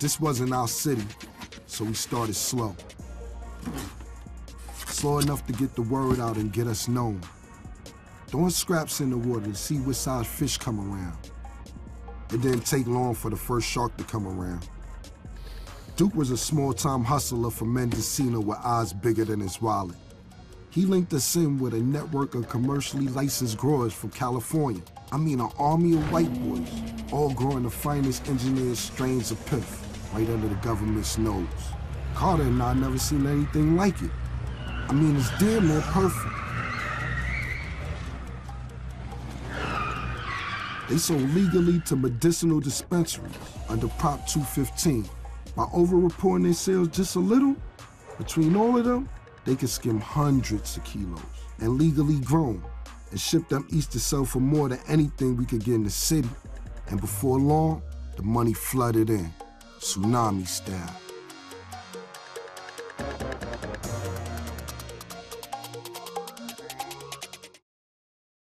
this wasn't our city, so we started slow. Slow enough to get the word out and get us known. Throwing scraps in the water to see what size fish come around. It didn't take long for the first shark to come around. Duke was a small-time hustler from Mendocino with eyes bigger than his wallet. He linked us in with a network of commercially licensed growers from California. I mean, an army of white boys, all growing the finest engineered strains of piff right under the government's nose. Carter and I never seen anything like it. I mean, it's damn near perfect. They sold legally to medicinal dispensaries under Prop 215. By over-reporting their sales just a little, between all of them, they could skim hundreds of kilos and legally grown and ship them east to sell for more than anything we could get in the city. And before long, the money flooded in, tsunami style.